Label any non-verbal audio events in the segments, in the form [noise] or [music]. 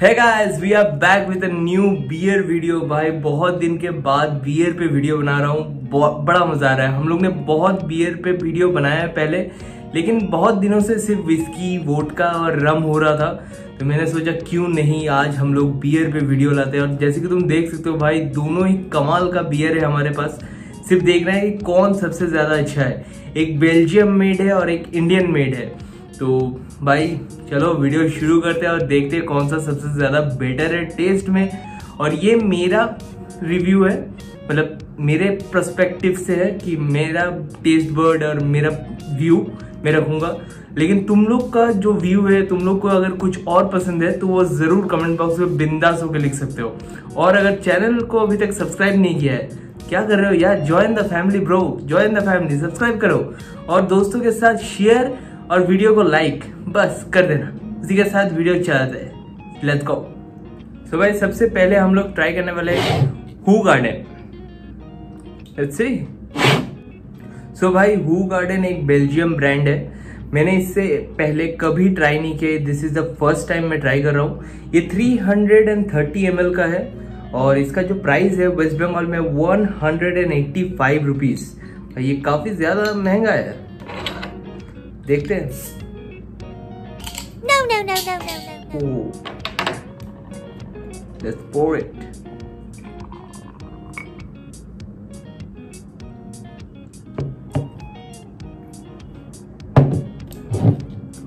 है guys we are back with a new beer video भाई, बहुत दिन के बाद बियर पे वीडियो बना रहा हूँ। बड़ा मज़ा आ रहा है। हम लोग ने बहुत बियर पे वीडियो बनाया है पहले, लेकिन बहुत दिनों से सिर्फ़ विस्की वोटका और रम हो रहा था। तो मैंने सोचा, क्यों नहीं आज हम लोग बियर पे वीडियो लाते हैं? और जैसे कि तुम देख सकते हो भाई, दोनों ही कमाल का बियर है हमारे पास। सिर्फ़ देख रहे हैं कि कौन सबसे ज़्यादा अच्छा है। एक बेल्जियम मेड है और एक इंडियन मेड है। तो भाई, चलो वीडियो शुरू करते हैं और देखते हैं कौन सा सबसे ज़्यादा बेटर है टेस्ट में। और ये मेरा रिव्यू है। मतलब मेरे प्रस्पेक्टिव से है कि मेरा टेस्ट बर्ड और मेरा व्यू मैं रखूँगा। लेकिन तुम लोग का जो व्यू है, तुम लोग को अगर कुछ और पसंद है तो वो ज़रूर कमेंट बॉक्स में बिंदास होकर लिख सकते हो। और अगर चैनल को अभी तक सब्सक्राइब नहीं किया है, क्या कर रहे हो यार? Join the family bro join the family subscribe करो। और दोस्तों के साथ शेयर और वीडियो को लाइक बस कर देना। उसी के साथ वीडियो चलाते हैं। लेट्स गो सो भाई, सबसे पहले हम लोग ट्राई करने वाले Hoegaarden let's see so भाई हु गार्डन एक बेल्जियम ब्रांड है। मैंने इससे पहले कभी ट्राई नहीं किया। This is the first time मैं ट्राई कर रहा हूँ। ये 330 ml का है और इसका जो प्राइस है वेस्ट बंगाल में वन हंड्रेड ये काफ़ी ज़्यादा महँगा है। देखते हैं No, no, no, no, no, no, no. Oh. Let's pour it.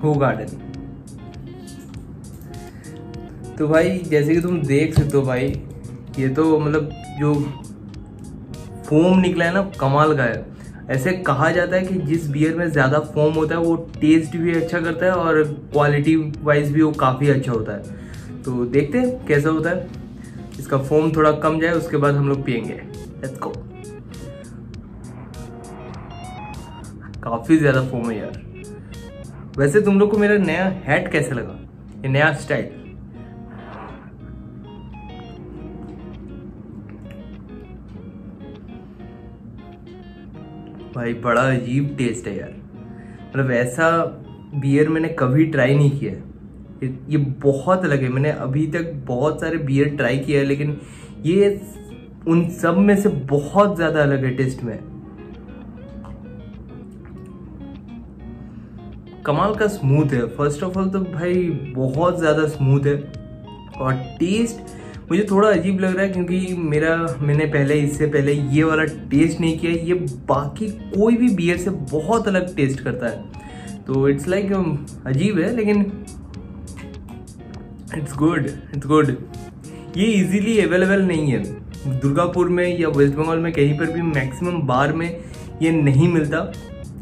Hoegaarden तो भाई जैसे कि तुम देख सकते हो भाई ये तो मतलब जो फोम निकला है ना कमाल का है ऐसे कहा जाता है कि जिस बियर में ज़्यादा फोम होता है, वो टेस्ट भी अच्छा करता है और क्वालिटी वाइज भी वो काफ़ी अच्छा होता है। तो देखते हैं कैसा होता है। इसका फोम थोड़ा कम जाए, उसके बाद हम लोग पियेंगे। काफ़ी ज़्यादा फोम है यार। वैसे तुम लोग को मेरा नया हैट कैसे लगा? ये नया स्टाइल भाई, बड़ा अजीब टेस्ट है यार। मतलब ऐसा बियर मैंने कभी ट्राई नहीं किया है। ये बहुत अलग है। मैंने अभी तक बहुत सारे बियर ट्राई किया है, लेकिन ये उन सब में से बहुत ज़्यादा अलग है टेस्ट में। कमाल का स्मूथ है। फ़र्स्ट ऑफ़ ऑल तो भाई, बहुत ज़्यादा स्मूथ है। और टेस्ट मुझे थोड़ा अजीब लग रहा है क्योंकि मेरा मैंने पहले इससे पहले ये वाला टेस्ट नहीं किया ये बाकी कोई भी बियर से बहुत अलग टेस्ट करता है। तो इट्स लाइक like, अजीब है लेकिन इट्स गुड इट्स गुड ये इजीली अवेलेबल नहीं है। दुर्गापुर में या वेस्ट बंगाल में कहीं पर भी मैक्सिमम बार में ये नहीं मिलता।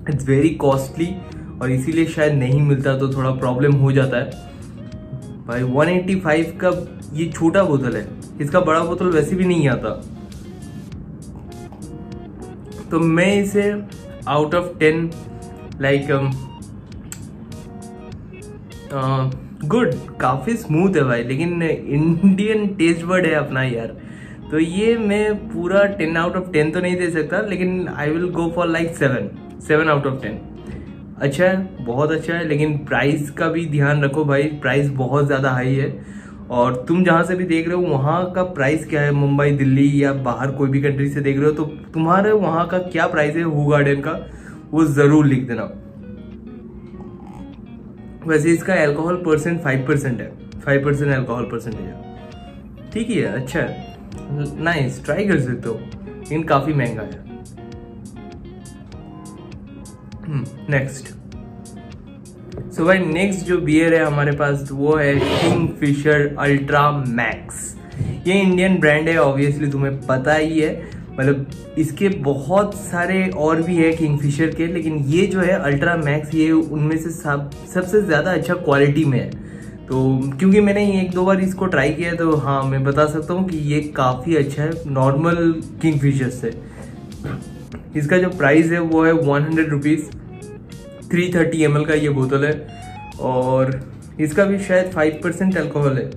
इट्स वेरी कॉस्टली और इसीलिए शायद नहीं मिलता तो थोड़ा प्रॉब्लम हो जाता है। भाई 185 का ये छोटा बोतल है। इसका बड़ा बोतल वैसे भी नहीं आता। तो मैं इसे out of ten like good काफ़ी स्मूथ है भाई, लेकिन इंडियन टेस्ट बर्ड है अपना यार। तो ये मैं पूरा टेन आउट ऑफ़ टेन तो नहीं दे सकता, लेकिन I will go for like seven seven out of ten अच्छा है, बहुत अच्छा है, लेकिन प्राइस का भी ध्यान रखो भाई प्राइस बहुत ज़्यादा हाई है। और तुम जहाँ से भी देख रहे हो, वहाँ का प्राइस क्या है? मुंबई, दिल्ली या बाहर कोई भी कंट्री से देख रहे हो तो तुम्हारे वहाँ का क्या प्राइस है? हु गार्डन का, वो ज़रूर लिख देना। वैसे इसका एल्कोहल परसेंट फाइव परसेंट है। फाइव परसेंट एल्कोहल परसेंटेज है। ठीक ही है अच्छा है। नाइस ट्राई कर सकते हो। लेकिन काफ़ी महँगा है। नेक्स्ट सो भाई नेक्स्ट जो बियर है हमारे पास, वो है किंग फिशर अल्ट्रा मैक्स ये इंडियन ब्रांड है ऑब्वियसली तुम्हें पता ही है. मतलब इसके बहुत सारे और भी है किंगफिशर के, लेकिन ये जो है अल्ट्रा मैक्स ये उनमें से सब, सबसे ज़्यादा अच्छा क्वालिटी में है. तो क्योंकि मैंने एक दो बार इसको ट्राई किया तो हाँ मैं बता सकता हूँ कि ये काफ़ी अच्छा है नॉर्मल किंग किंगफिशर से. इसका जो प्राइस है वो है one hundred rupees three thirty M का ये बोतल है और इसका भी शायद फाइव परसेंट एल्कोहल है।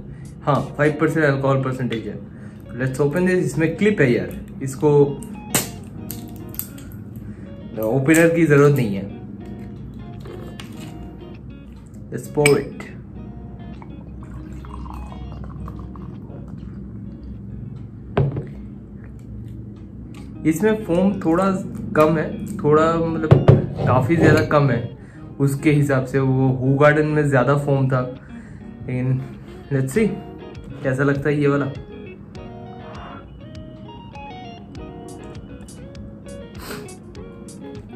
हाँ फाइव परसेंट एल्कोहल परसेंटेज है। लेट्स ओपन दिस इसमें क्लिप है यार। इसको ओपनर की ज़रूरत नहीं है। Pour it. इसमें फोम थोड़ा कम है, थोड़ा मतलब काफ़ी ज़्यादा कम है। उसके हिसाब से वो हु गार्डन में ज़्यादा फोम था। लेकिन लेट्स सी कैसा लगता है ये वाला?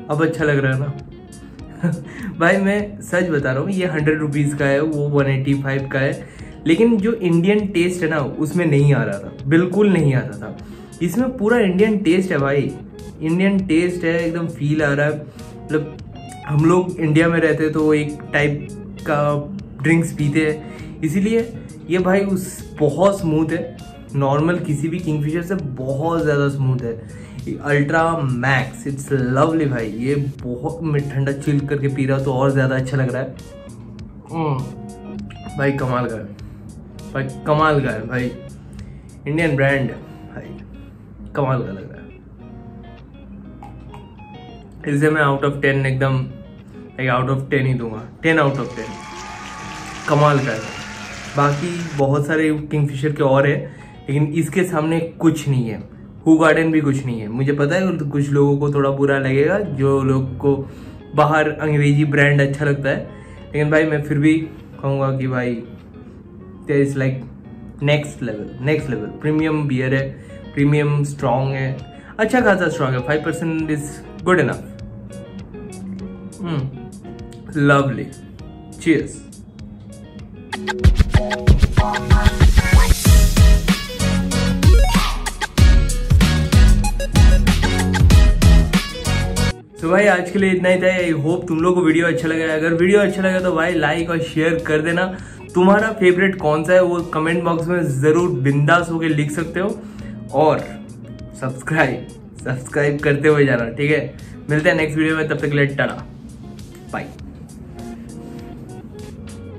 अब अच्छा लग रहा है ना? [laughs] भाई, मैं सच बता रहा हूँ, ये हंड्रेड रुपीज़ का है, वो वन एटी फाइव का है। लेकिन जो इंडियन टेस्ट है ना, उसमें नहीं आ रहा था। बिल्कुल नहीं आता था। इसमें पूरा इंडियन टेस्ट है भाई। इंडियन टेस्ट है एकदम फील आ रहा है। मतलब हम लोग इंडिया में रहते तो एक टाइप का ड्रिंक्स पीते हैं। इसीलिए ये भाई उस बहुत स्मूथ है। नॉर्मल किसी भी किंगफिशर से बहुत ज़्यादा स्मूथ है। अल्ट्रा मैक्स इट्स लवली भाई। ये बहुत मैं ठंडा चिल करके पी रहा तो और ज़्यादा अच्छा लग रहा है। हम्म, भाई कमाल का है। भाई कमाल का है भाई। इंडियन ब्रांड भाई। कमाल का लग रहा है। इसे मैं आउट ऑफ़ टेन एकदम, एक आउट ऑफ़ टेन ही दूँगा। टेन आउट ऑफ़ टेन कमाल का है। बाकी बहुत सारे किंगफिशर के और है, लेकिन इसके सामने कुछ नहीं है। हु गार्डन भी कुछ नहीं है। मुझे पता है कुछ लोगों को थोड़ा बुरा लगेगा, जो लोग को बाहर अंग्रेज़ी ब्रांड अच्छा लगता है। लेकिन भाई, मैं फिर भी कहूँगा कि भाई is like next level next level premium beer है। प्रीमियम स्ट्रॉन्ग है। अच्छा खासा स्ट्रॉन्ग है। Five percent is good enough lovely cheers तो भाई, आज के लिए इतना ही था। आई होप तुम लोग को वीडियो अच्छा लगा अगर वीडियो अच्छा लगा तो भाई लाइक और शेयर कर देना। तुम्हारा फेवरेट कौन सा है, वो कमेंट बॉक्स में ज़रूर बिंदास होकर लिख सकते हो। और सब्सक्राइब सब्सक्राइब करते हुए जाना, ठीक है? मिलते हैं नेक्स्ट वीडियो में, तब तक लेट टाटा। बाय